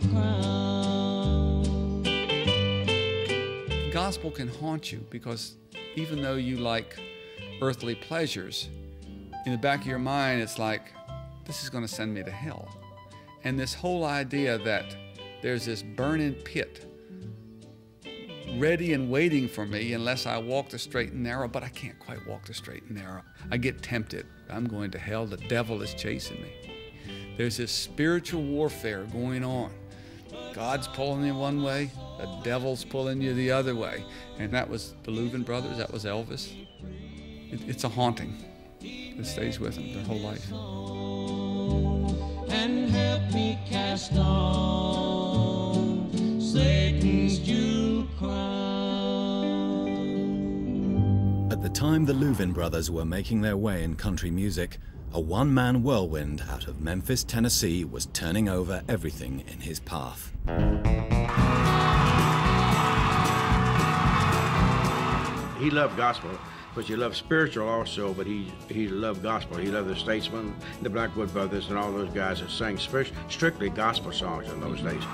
crown. Gospel can haunt you because even though you like earthly pleasures, in the back of your mind, it's like, this is going to send me to hell. And this whole idea that there's this burning pit ready and waiting for me unless I walk the straight and narrow, but I can't quite walk the straight and narrow. I get tempted. I'm going to hell. The devil is chasing me. There's this spiritual warfare going on. God's pulling you one way, the devil's pulling you the other way. And that was the Louvin brothers, that was Elvis. It, it's a haunting. that stays with them their whole life. And help me cast on Satan's jewel crown. At the time the Louvin brothers were making their way in country music, a one-man whirlwind out of Memphis, Tennessee was turning over everything in his path. He loved gospel, but he loved spiritual also, but he, he loved gospel. He loved the Statesmen, the Blackwood Brothers, and all those guys that sang strictly gospel songs in those days.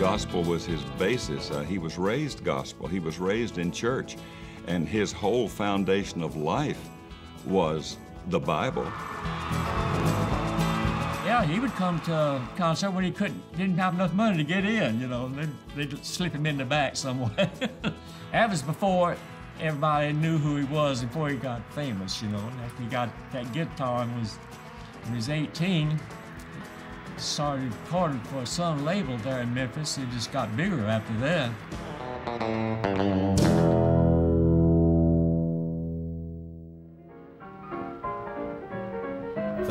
Gospel was his basis. Uh, he was raised gospel. He was raised in church, and his whole foundation of life was the Bible. Yeah, he would come to concert when he couldn't, didn't have enough money to get in, you know. They'd, they'd slip him in the back somewhere. that was before everybody knew who he was, before he got famous, you know. After he got that guitar and was, when he was 18, started recording for Sun label there in Memphis. It just got bigger after that.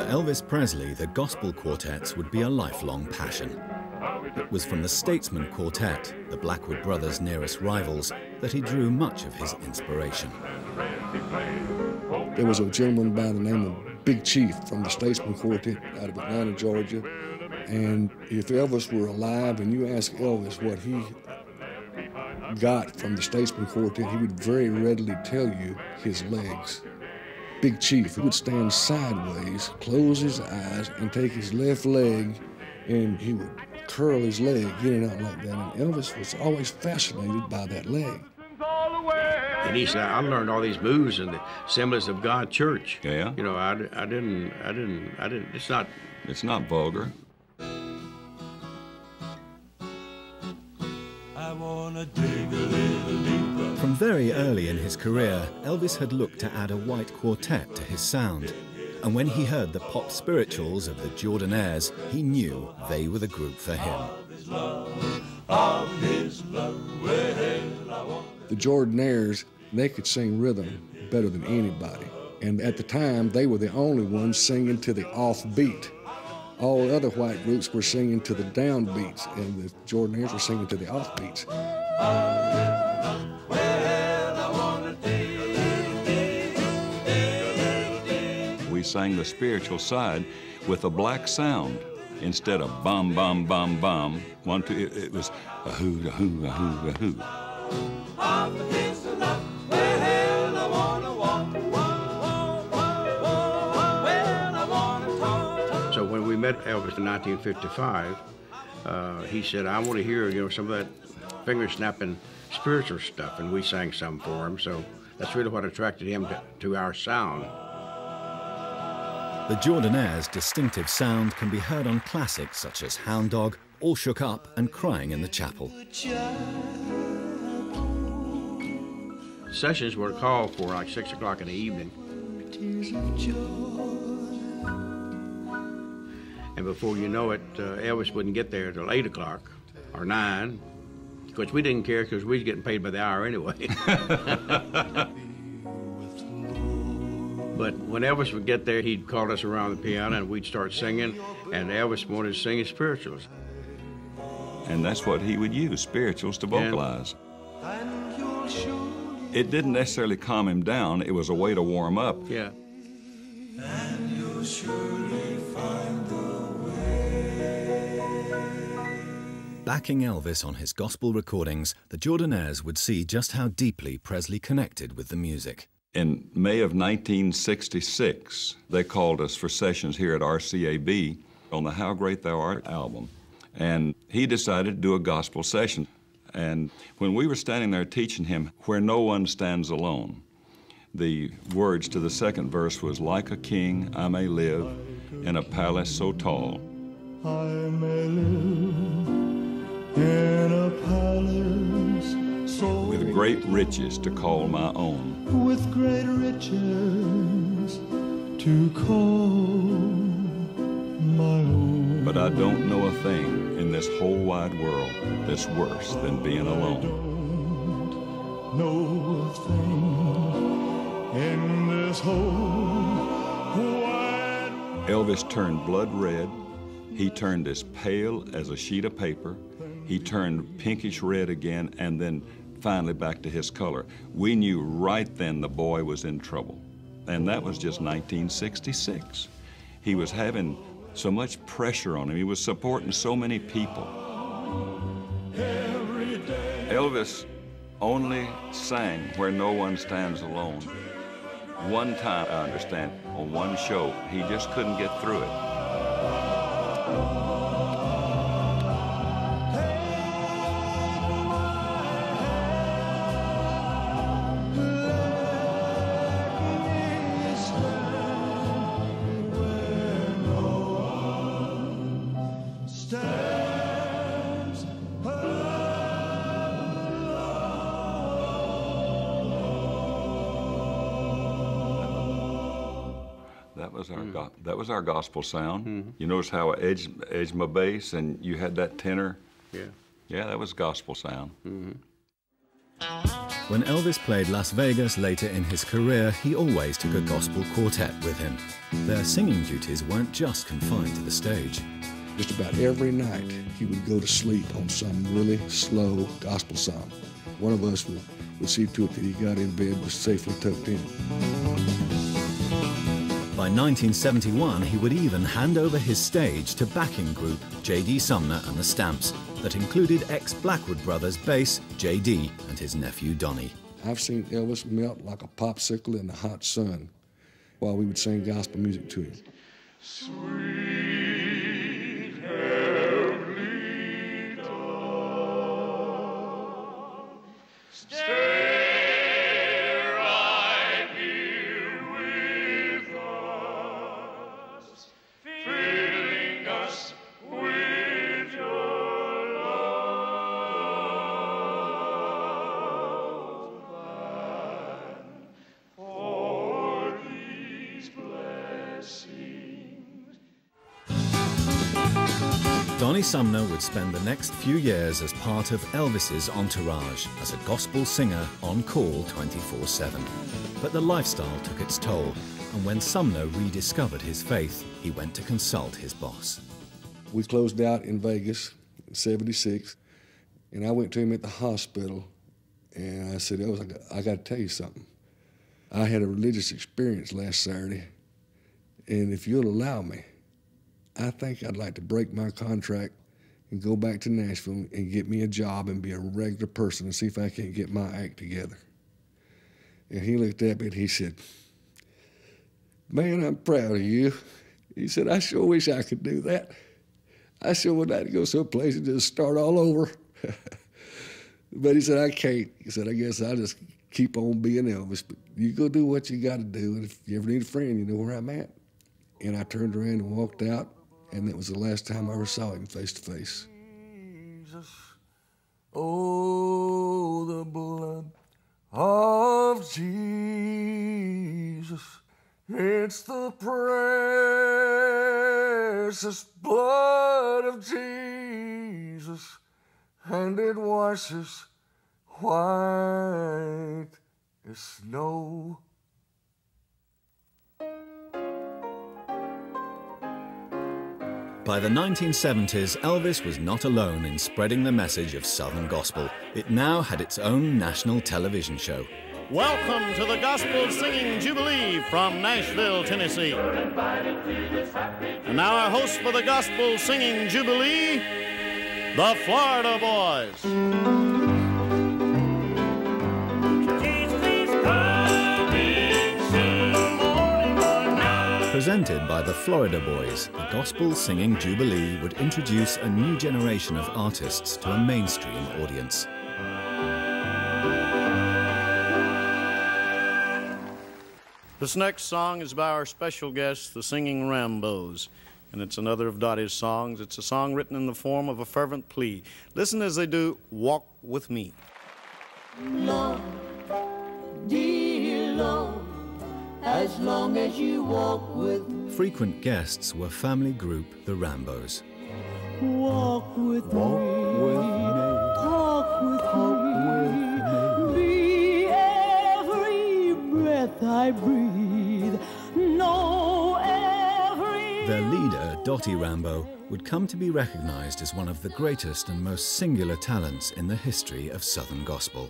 Elvis Presley, the gospel quartets would be a lifelong passion. It was from the Statesmen Quartet, the Blackwood brothers' nearest rivals, that he drew much of his inspiration. There was a gentleman by the name of Big Chief from the Statesmen Quartet out of Atlanta, Georgia. And if Elvis were alive and you asked Elvis what he got from the Statesmen Quartet, he would very readily tell you his legs. Big Chief, he would stand sideways, close his eyes, and take his left leg, and he would curl his leg in and out like that. And Elvis was always fascinated by that leg. And he said, I learned all these moves in the Assemblies of God Church. Yeah. You know, I, I didn't, I didn't, I didn't, it's not. It's not vulgar. From very early in his career, Elvis had looked to add a white quartet to his sound. And when he heard the pop spirituals of the Jordanaires, he knew they were the group for him. The Jordanaires, they could sing rhythm better than anybody. And at the time, they were the only ones singing to the offbeat. All the other white groups were singing to the downbeats, and the Jordanaires were singing to the offbeats. Sang the spiritual side with a black sound instead of bum, bum, bum, bum. One, two, it, it was a hoo, a hoo, a hoo, a hoo. So when we met Elvis in 1955, uh, he said, I want to hear, you know, some of that finger snapping spiritual stuff, and we sang some for him. So that's really what attracted him to, to our sound. The Jordanaires' distinctive sound can be heard on classics such as Hound Dog, All Shook Up, and Crying in the Chapel. Sessions were called for like 6 o'clock in the evening. And before you know it, uh, Elvis wouldn't get there till 8 o'clock or 9. because we didn't care because we was getting paid by the hour anyway. but when Elvis would get there, he'd call us around the piano and we'd start singing. And Elvis wanted to sing his spirituals. And that's what he would use, spirituals to vocalize. It didn't necessarily calm him down, it was a way to warm up. Yeah. Backing Elvis on his gospel recordings, the Jordanaires would see just how deeply Presley connected with the music. In May of 1966, they called us for sessions here at RCA B on the How Great Thou Art album. And he decided to do a gospel session. And when we were standing there teaching him, Where No One Stands Alone, the words to the second verse was, Like a king I may live in a palace so tall. I may live in a palace with great riches to call my own. with great riches to call my own. But I don't know a thing in this whole wide world that's worse than being alone. No thing in this whole wide Elvis turned blood red. He turned as pale as a sheet of paper. He turned pinkish red again and then finally back to his color. We knew right then the boy was in trouble. And that was just 1966. He was having so much pressure on him. He was supporting so many people. Elvis only sang Where No One Stands Alone. One time, I understand, on one show, he just couldn't get through it. Was our mm. go- that was our gospel sound. Mm-hmm. You notice how I edged, edged my bass, and you had that tenor. Yeah. Yeah, that was gospel sound. Mm-hmm. When Elvis played Las Vegas later in his career, he always took a gospel quartet with him. Their singing duties weren't just confined to the stage. Just about every night, he would go to sleep on some really slow gospel song. One of us would, would see to it that he got in bed was safely tucked in. By 1971, he would even hand over his stage to backing group J.D. Sumner and the Stamps, that included ex Blackwood Brothers bass J.D. and his nephew Donnie. I've seen Elvis melt like a popsicle in the hot sun while we would sing gospel music to him. Sumner would spend the next few years as part of Elvis's entourage as a gospel singer on call 24 7. But the lifestyle took its toll, and when Sumner rediscovered his faith, he went to consult his boss. We closed out in Vegas in 76, and I went to him at the hospital, and I said, Elvis, I got to tell you something. I had a religious experience last Saturday, and if you'll allow me, I think I'd like to break my contract and go back to Nashville and get me a job and be a regular person and see if I can't get my act together. And he looked at me and he said, Man, I'm proud of you. He said, I sure wish I could do that. I sure would like to go someplace and just start all over. but he said, I can't. He said, I guess I'll just keep on being Elvis. But you go do what you got to do. And if you ever need a friend, you know where I'm at. And I turned around and walked out, and that was the last time I ever saw him face to face. Oh, the blood of Jesus. It's the precious blood of Jesus, and it washes white as snow. By the 1970s, Elvis was not alone in spreading the message of Southern gospel. It now had its own national television show. Welcome to the Gospel Singing Jubilee from Nashville, Tennessee. And now our hosts for the Gospel Singing Jubilee, the Florida Boys. Presented by the Florida Boys, the Gospel Singing Jubilee would introduce a new generation of artists to a mainstream audience. This next song is by our special guests, the Singing Rambos, and it's another of Dottie's songs. It's a song written in the form of a fervent plea. Listen as they do Walk With Me. Lord, dear Lord, as long as you walk with me. Frequent guests were family group the Rambos. Walk with walk me. With me. Talk with talk me. Be every breath I breathe. Know every. Their leader, Dottie Rambo, would come to be recognized as one of the greatest and most singular talents in the history of Southern gospel.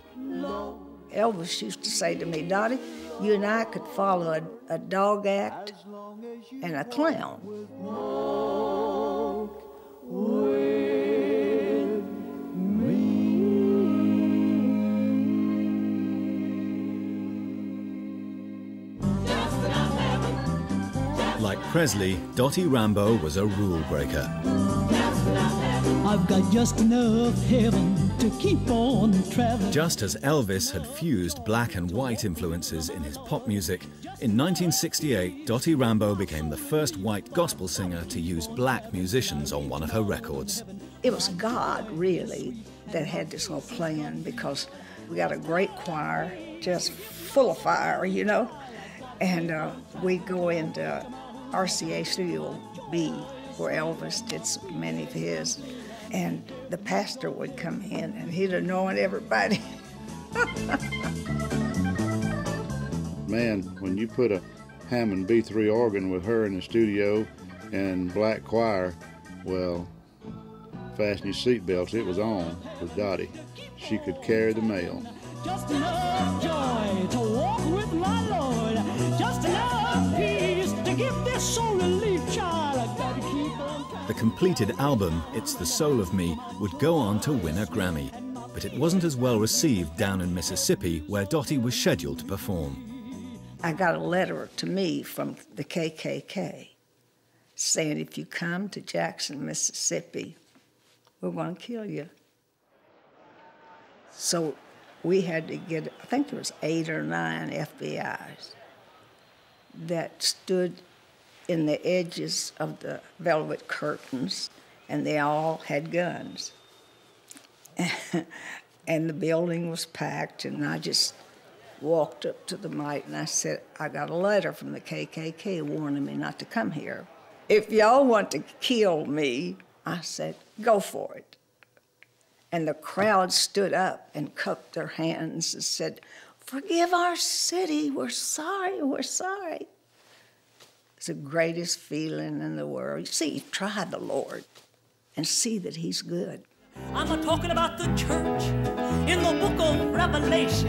Elvis used to say to me, Dottie, you and I could follow a, a dog act and a clown. Like Presley, Dottie Rambo was a rule breaker. I've got just enough heaven to keep on traveling. Just as Elvis had fused black and white influences in his pop music, in 1968, Dottie Rambo became the first white gospel singer to use black musicians on one of her records. It was God, really, that had this whole plan because we got a great choir, just full of fire, you know. And uh, we go into RCA Studio B, where Elvis did so many of his. And the pastor would come in and he'd anoint everybody. Man, when you put a Hammond B3 organ with her in the studio and black choir, well, fasten your seatbelts, it was on with Dottie. She could carry the mail. Just enough joy to walk with my Lord. Just enough peace to give this soul relief, child. I gotta keep on. The completed album, It's the Soul of Me, would go on to win a Grammy. But it wasn't as well received down in Mississippi, where Dottie was scheduled to perform. I got a letter to me from the KKK saying, if you come to Jackson, Mississippi, we're going to kill you. So we had to get, I think there was eight or nine FBIs that stood in the edges of the velvet curtains, and they all had guns. and the building was packed, and I just walked up to the mic and I said, I got a letter from the KKK warning me not to come here. If y'all want to kill me, I said, go for it. And the crowd stood up and cupped their hands and said, Forgive our city. We're sorry. We're sorry. It's the greatest feeling in the world. You see, try the Lord and see that He's good. I'm a talking about the church in the book of Revelation.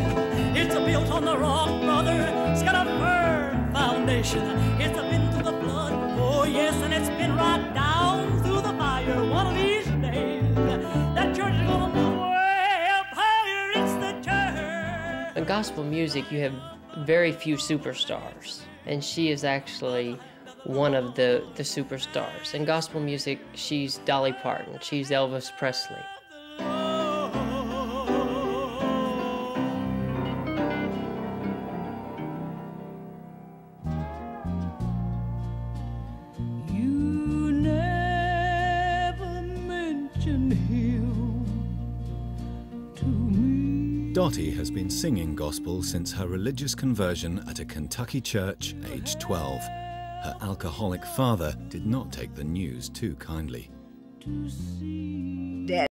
It's a built on the rock, brother. It's got a firm foundation. It's a been through the blood. Oh, yes, and it's been right down through the fire. One of these days, that church is gonna move way up higher. It's the church. In gospel music, you have very few superstars, and she is actually one of the, the superstars. In gospel music, she's Dolly Parton, she's Elvis Presley. Dottie has been singing gospel since her religious conversion at a Kentucky church, age 12. Her alcoholic father did not take the news too kindly.